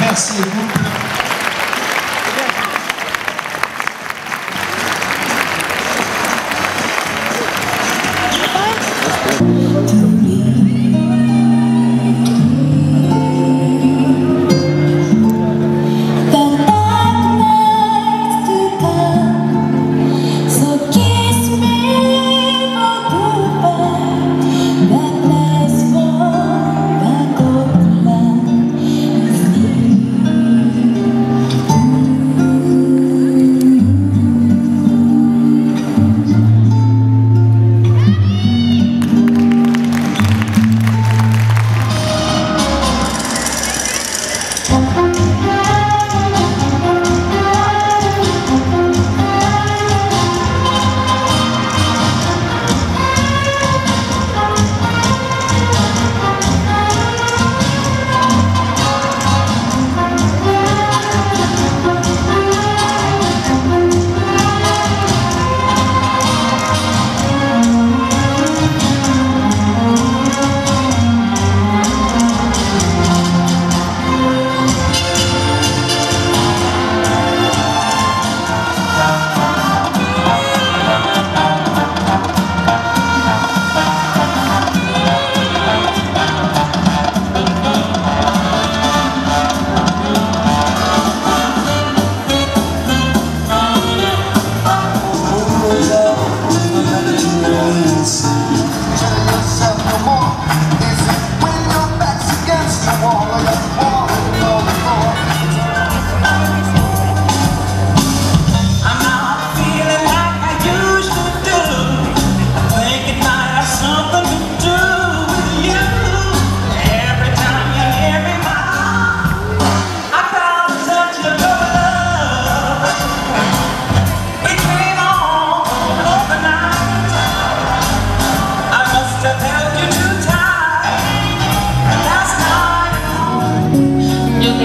Merci beaucoup.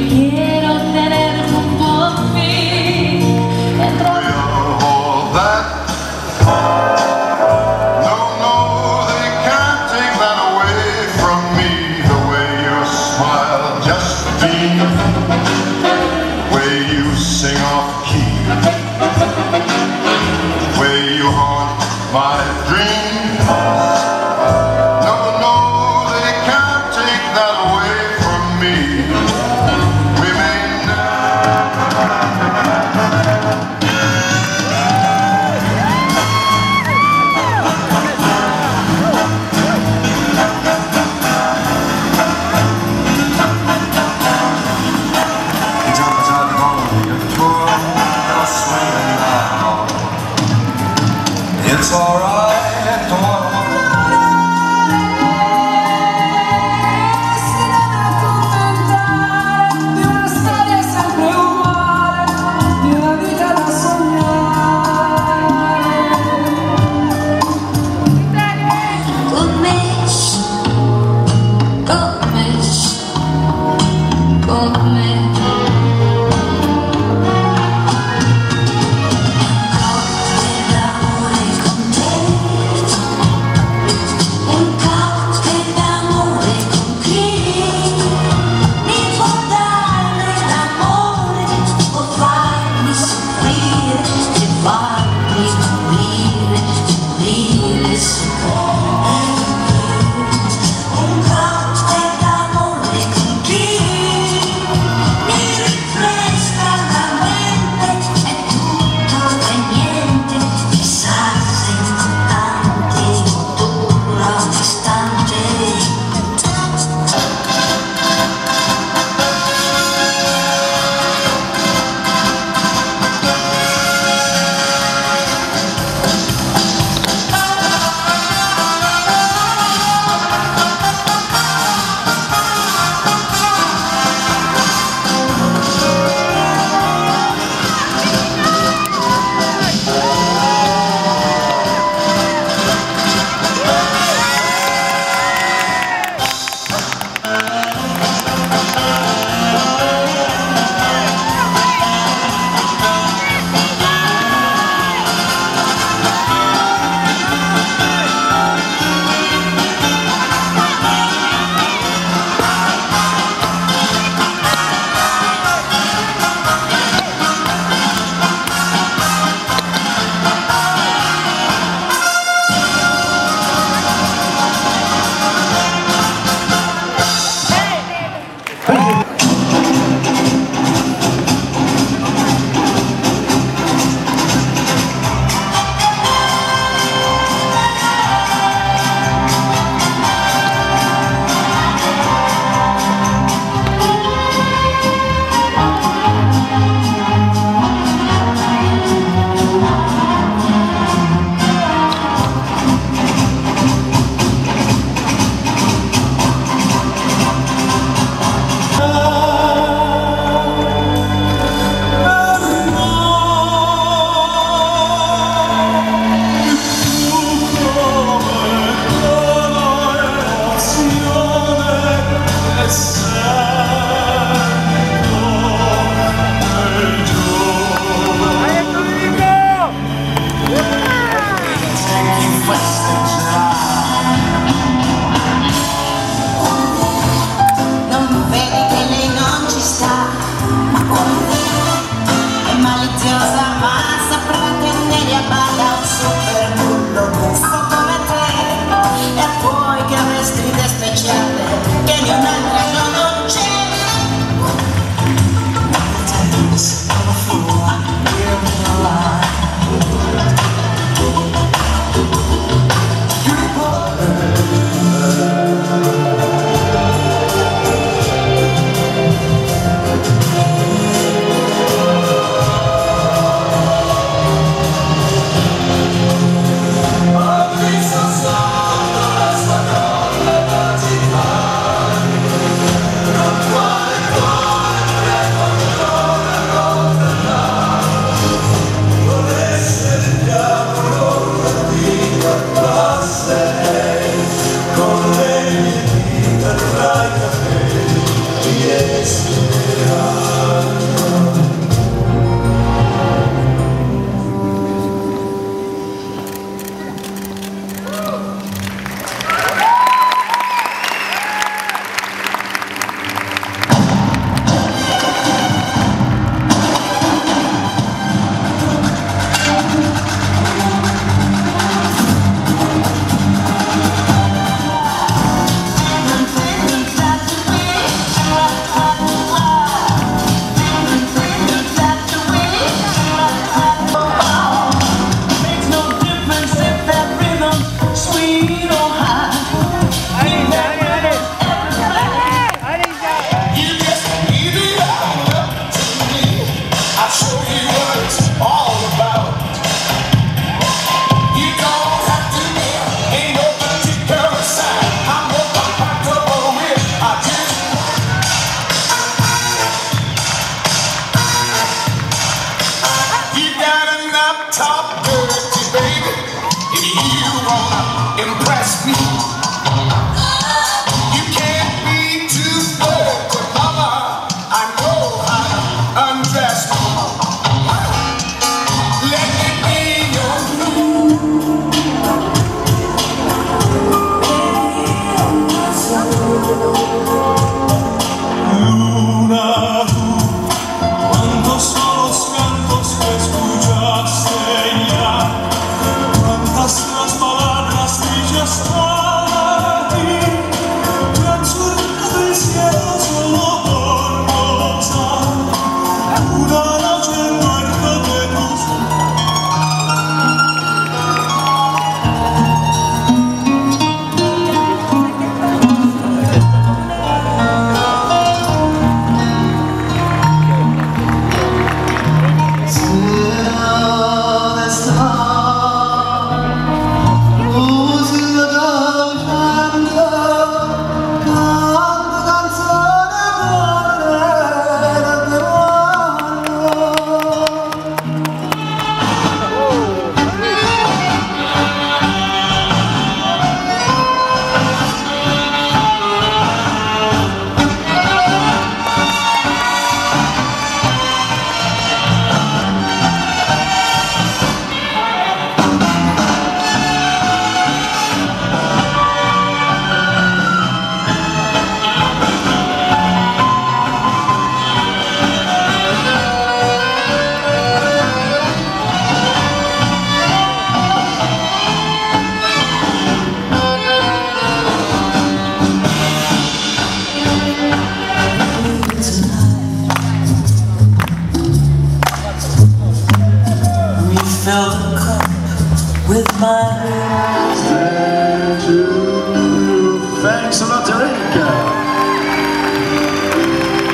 Yeah. Thanks.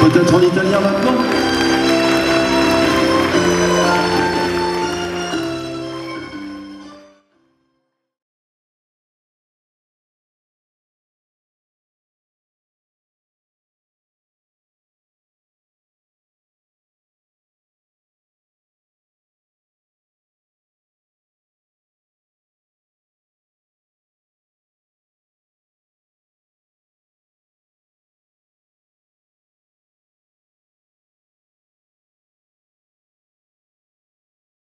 Peut-être en italien maintenant